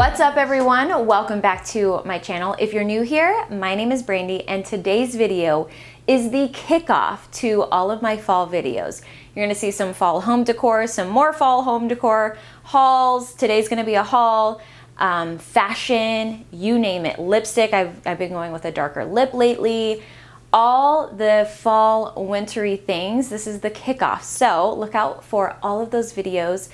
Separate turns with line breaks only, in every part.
What's up everyone? Welcome back to my channel. If you're new here, my name is Brandy and today's video is the kickoff to all of my fall videos. You're gonna see some fall home decor, some more fall home decor, hauls. Today's gonna be a haul, um, fashion, you name it. Lipstick, I've, I've been going with a darker lip lately. All the fall wintry things, this is the kickoff. So look out for all of those videos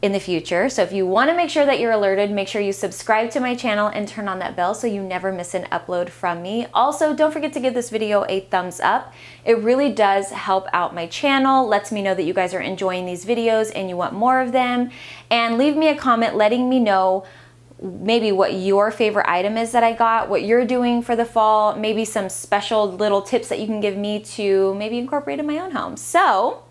in the future. So if you wanna make sure that you're alerted, make sure you subscribe to my channel and turn on that bell so you never miss an upload from me. Also, don't forget to give this video a thumbs up. It really does help out my channel, lets me know that you guys are enjoying these videos and you want more of them. And leave me a comment letting me know maybe what your favorite item is that I got, what you're doing for the fall, maybe some special little tips that you can give me to maybe incorporate in my own home. So,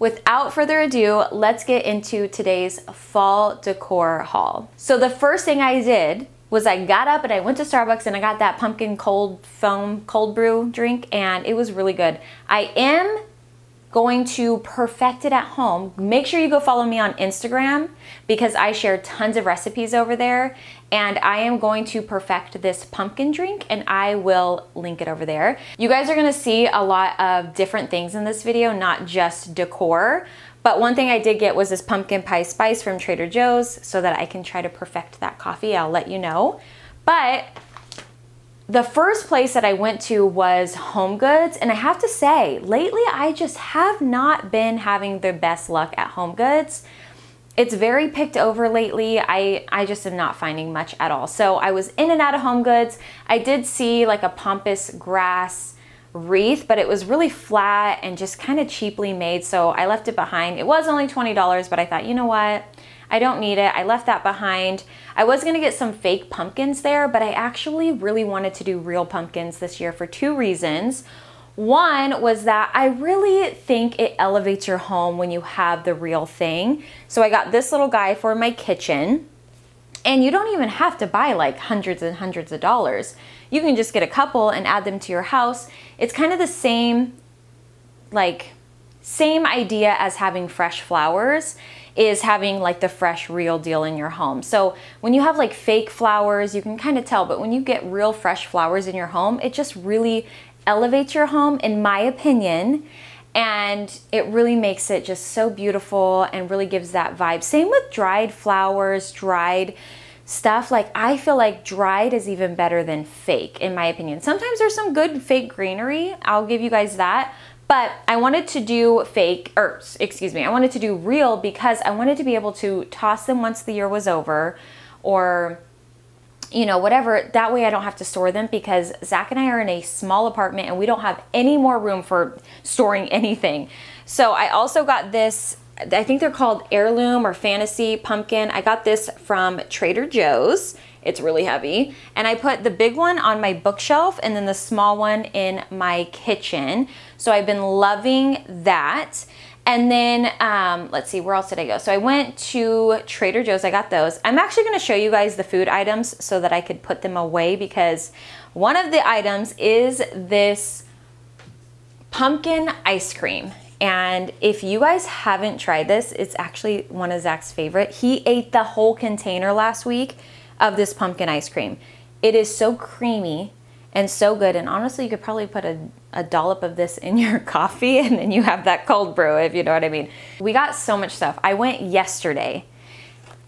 without further ado, let's get into today's fall decor haul. So the first thing I did was I got up and I went to Starbucks and I got that pumpkin cold foam cold brew drink and it was really good. I am going to perfect it at home. Make sure you go follow me on Instagram because I share tons of recipes over there and I am going to perfect this pumpkin drink and I will link it over there. You guys are gonna see a lot of different things in this video, not just decor, but one thing I did get was this pumpkin pie spice from Trader Joe's so that I can try to perfect that coffee. I'll let you know. But the first place that I went to was Home Goods, and I have to say, lately I just have not been having the best luck at Home Goods. It's very picked over lately. I, I just am not finding much at all. So I was in and out of Home Goods. I did see like a pampas grass wreath, but it was really flat and just kind of cheaply made, so I left it behind. It was only $20, but I thought, you know what? I don't need it. I left that behind. I was gonna get some fake pumpkins there, but I actually really wanted to do real pumpkins this year for two reasons. One was that I really think it elevates your home when you have the real thing. So I got this little guy for my kitchen. And you don't even have to buy like hundreds and hundreds of dollars. You can just get a couple and add them to your house. It's kind of the same, like, same idea as having fresh flowers is having like the fresh real deal in your home. So when you have like fake flowers, you can kind of tell, but when you get real fresh flowers in your home, it just really elevates your home in my opinion and it really makes it just so beautiful and really gives that vibe. Same with dried flowers, dried stuff. Like I feel like dried is even better than fake in my opinion. Sometimes there's some good fake greenery. I'll give you guys that. But I wanted to do fake, or excuse me, I wanted to do real because I wanted to be able to toss them once the year was over or you know, whatever. That way I don't have to store them because Zach and I are in a small apartment and we don't have any more room for storing anything. So I also got this, I think they're called heirloom or fantasy pumpkin. I got this from Trader Joe's. It's really heavy. And I put the big one on my bookshelf and then the small one in my kitchen. So I've been loving that. And then, um, let's see, where else did I go? So I went to Trader Joe's, I got those. I'm actually gonna show you guys the food items so that I could put them away because one of the items is this pumpkin ice cream. And if you guys haven't tried this, it's actually one of Zach's favorite. He ate the whole container last week of this pumpkin ice cream. It is so creamy and so good. And honestly, you could probably put a, a dollop of this in your coffee and then you have that cold brew, if you know what I mean. We got so much stuff. I went yesterday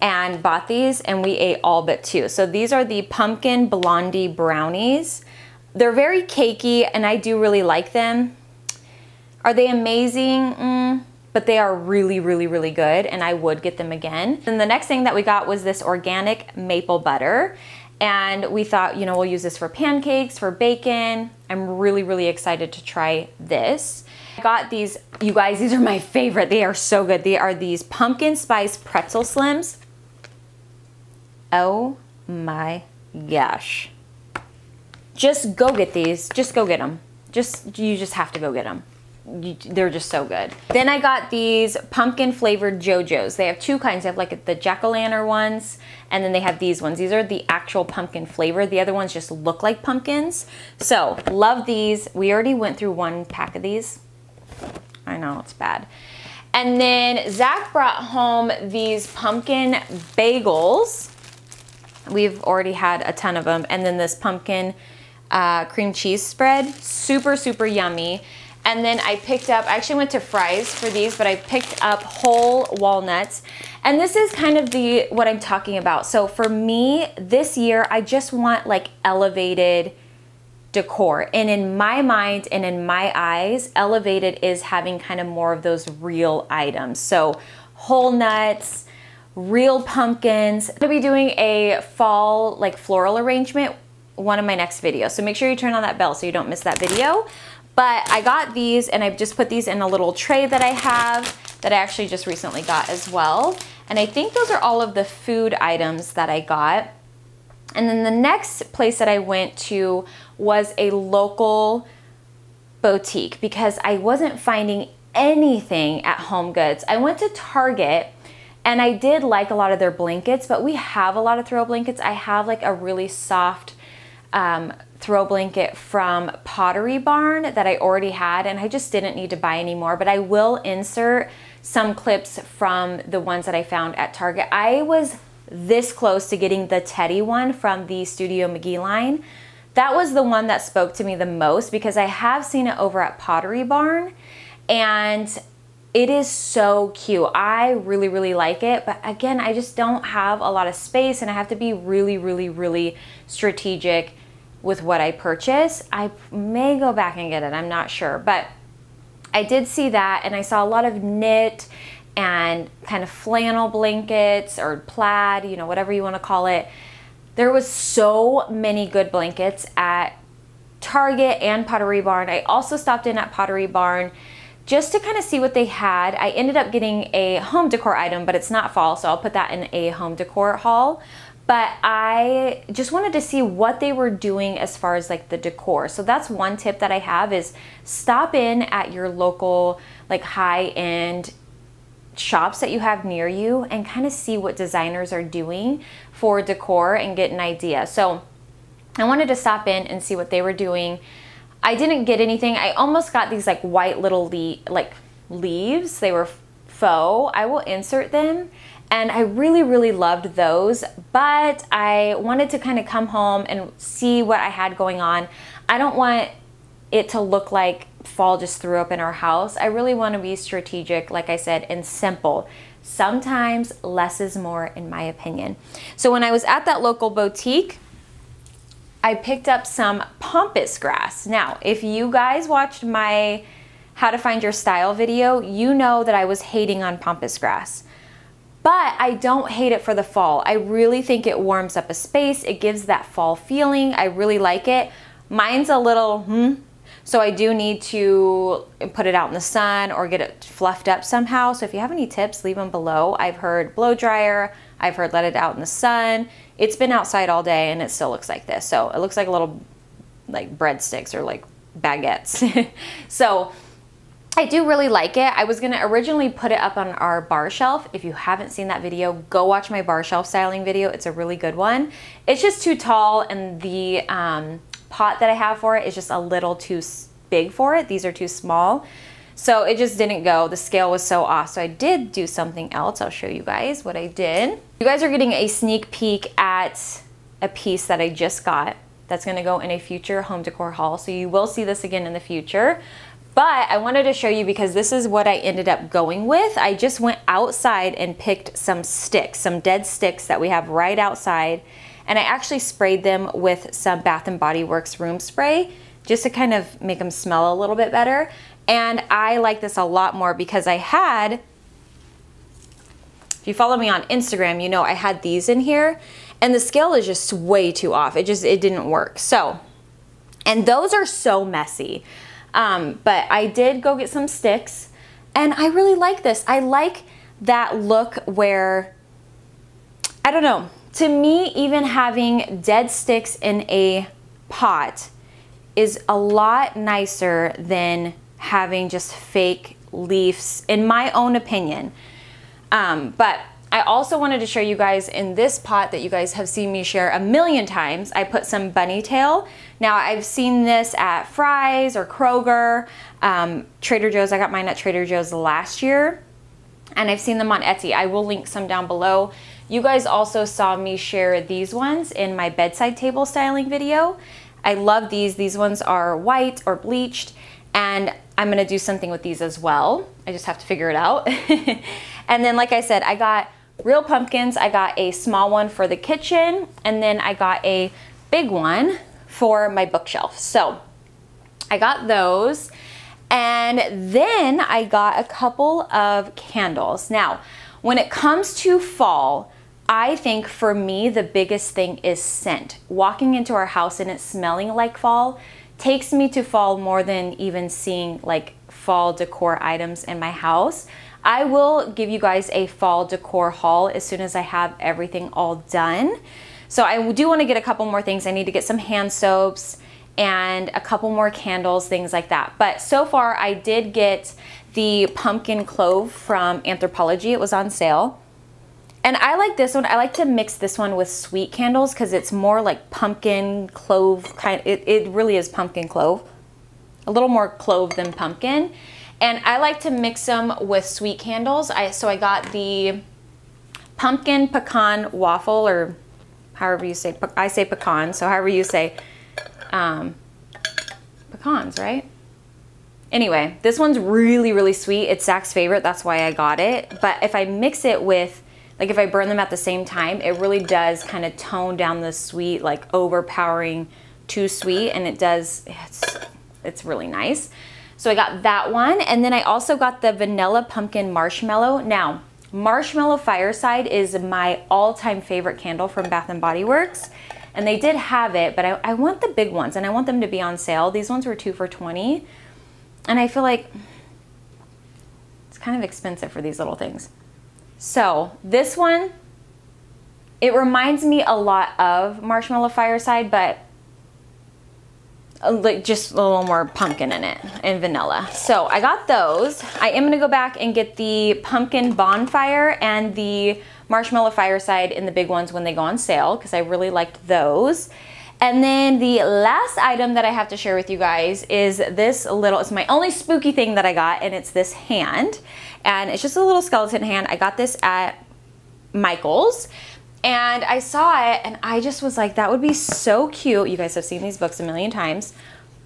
and bought these and we ate all but two. So these are the pumpkin blondie brownies. They're very cakey and I do really like them. Are they amazing? Mm, but they are really, really, really good and I would get them again. And the next thing that we got was this organic maple butter. And we thought, you know, we'll use this for pancakes, for bacon. I'm really, really excited to try this. I got these, you guys, these are my favorite. They are so good. They are these pumpkin spice pretzel slims. Oh my gosh. Just go get these. Just go get them. Just, you just have to go get them they're just so good. Then I got these pumpkin flavored Joe-Joe's. They have two kinds. They have like the jack-o'-lantern ones, and then they have these ones. These are the actual pumpkin flavor. The other ones just look like pumpkins. So love these. We already went through one pack of these. I know, it's bad. And then Zach brought home these pumpkin bagels. We've already had a ton of them. And then this pumpkin uh, cream cheese spread, super, super yummy. And then I picked up, I actually went to Fry's for these, but I picked up whole walnuts. And this is kind of the, what I'm talking about. So for me, this year, I just want like elevated decor. And in my mind and in my eyes, elevated is having kind of more of those real items. So whole nuts, real pumpkins. I'm gonna be doing a fall like floral arrangement one of my next videos. So make sure you turn on that bell so you don't miss that video. But I got these and I've just put these in a little tray that I have that I actually just recently got as well. And I think those are all of the food items that I got. And then the next place that I went to was a local boutique because I wasn't finding anything at Home Goods. I went to Target and I did like a lot of their blankets, but we have a lot of throw blankets. I have like a really soft um, throw blanket from Pottery Barn that I already had and I just didn't need to buy any more, but I will insert some clips from the ones that I found at Target. I was this close to getting the Teddy one from the Studio McGee line. That was the one that spoke to me the most because I have seen it over at Pottery Barn and it is so cute. I really, really like it. But again, I just don't have a lot of space and I have to be really, really, really strategic with what I purchase. I may go back and get it, I'm not sure. But I did see that and I saw a lot of knit and kind of flannel blankets or plaid, you know, whatever you want to call it. There was so many good blankets at Target and Pottery Barn. I also stopped in at Pottery Barn just to kind of see what they had. I ended up getting a home decor item, but it's not fall, so I'll put that in a home decor haul but I just wanted to see what they were doing as far as like the decor. So that's one tip that I have is stop in at your local like high-end shops that you have near you and kind of see what designers are doing for decor and get an idea. So I wanted to stop in and see what they were doing. I didn't get anything. I almost got these like white little le like leaves. They were faux. I will insert them and I really, really loved those, but I wanted to kind of come home and see what I had going on. I don't want it to look like fall just threw up in our house. I really want to be strategic, like I said, and simple. Sometimes less is more, in my opinion. So when I was at that local boutique, I picked up some pampas grass. Now, if you guys watched my how to find your style video, you know that I was hating on pampas grass but I don't hate it for the fall. I really think it warms up a space. It gives that fall feeling. I really like it. Mine's a little, hmm, so I do need to put it out in the sun or get it fluffed up somehow. So if you have any tips, leave them below. I've heard blow dryer. I've heard let it out in the sun. It's been outside all day and it still looks like this. So it looks like a little like breadsticks or like baguettes. so I do really like it. I was gonna originally put it up on our bar shelf. If you haven't seen that video, go watch my bar shelf styling video. It's a really good one. It's just too tall and the um, pot that I have for it is just a little too big for it. These are too small. So it just didn't go. The scale was so off. So I did do something else. I'll show you guys what I did. You guys are getting a sneak peek at a piece that I just got that's gonna go in a future home decor haul. So you will see this again in the future. But I wanted to show you because this is what I ended up going with. I just went outside and picked some sticks, some dead sticks that we have right outside. And I actually sprayed them with some Bath & Body Works room spray just to kind of make them smell a little bit better. And I like this a lot more because I had, if you follow me on Instagram, you know I had these in here and the scale is just way too off. It just, it didn't work. So, and those are so messy. Um, but I did go get some sticks and I really like this. I like that look where, I don't know, to me, even having dead sticks in a pot is a lot nicer than having just fake leaves, in my own opinion. Um, but I also wanted to show you guys in this pot that you guys have seen me share a million times, I put some bunny tail. Now I've seen this at Fry's or Kroger, um, Trader Joe's. I got mine at Trader Joe's last year. and I've seen them on Etsy. I will link some down below. You guys also saw me share these ones in my bedside table styling video. I love these. These ones are white or bleached and I'm gonna do something with these as well. I just have to figure it out. and then like I said, I got real pumpkins. I got a small one for the kitchen and then I got a big one for my bookshelf. So I got those. And then I got a couple of candles. Now, when it comes to fall, I think for me, the biggest thing is scent. Walking into our house and it smelling like fall takes me to fall more than even seeing like fall decor items in my house. I will give you guys a fall decor haul as soon as I have everything all done. So I do want to get a couple more things. I need to get some hand soaps and a couple more candles, things like that. But so far I did get the pumpkin clove from Anthropologie. It was on sale. And I like this one. I like to mix this one with sweet candles because it's more like pumpkin clove kind. It, it really is pumpkin clove. A little more clove than pumpkin. And I like to mix them with sweet candles. I So I got the pumpkin pecan waffle or however you say, I say pecan, so however you say um, pecans, right? Anyway, this one's really, really sweet. It's Zach's favorite, that's why I got it. But if I mix it with, like if I burn them at the same time, it really does kind of tone down the sweet, like overpowering too sweet, and it does, it's, it's really nice. So I got that one, and then I also got the vanilla pumpkin marshmallow. Now, marshmallow fireside is my all-time favorite candle from Bath & Body Works and they did have it, but I, I want the big ones and I want them to be on sale. These ones were two for 20 and I feel like it's kind of expensive for these little things. So this one, it reminds me a lot of Marshmallow Fireside, but like just a little more pumpkin in it and vanilla. So I got those. I am gonna go back and get the pumpkin bonfire and the marshmallow fireside in the big ones when they go on sale because I really liked those. And then the last item that I have to share with you guys is this little, it's my only spooky thing that I got and it's this hand. And it's just a little skeleton hand. I got this at Michael's and I saw it and I just was like, that would be so cute. You guys have seen these books a million times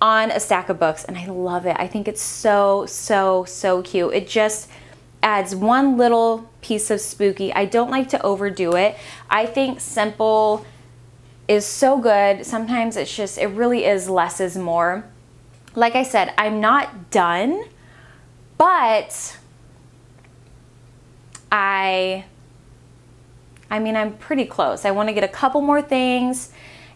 on a stack of books and I love it. I think it's so, so, so cute. It just adds one little piece of spooky. I don't like to overdo it. I think simple is so good. Sometimes it's just, it really is less is more. Like I said, I'm not done, but I I mean, I'm pretty close. I want to get a couple more things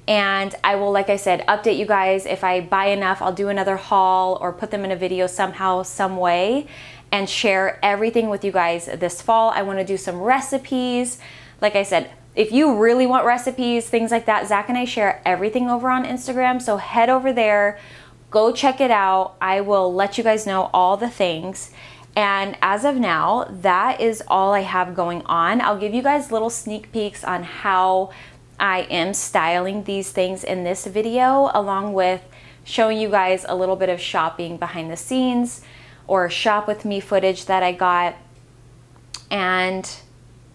and I will, like I said, update you guys. If I buy enough, I'll do another haul or put them in a video somehow, some way and share everything with you guys this fall. I want to do some recipes. Like I said, if you really want recipes, things like that, Zach and I share everything over on Instagram. So head over there, go check it out. I will let you guys know all the things. And as of now, that is all I have going on. I'll give you guys little sneak peeks on how I am styling these things in this video, along with showing you guys a little bit of shopping behind the scenes or shop with me footage that I got. And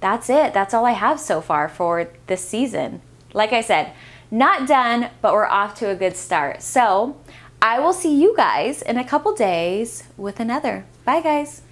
that's it. That's all I have so far for this season. Like I said, not done, but we're off to a good start. So I will see you guys in a couple days with another. Bye, guys.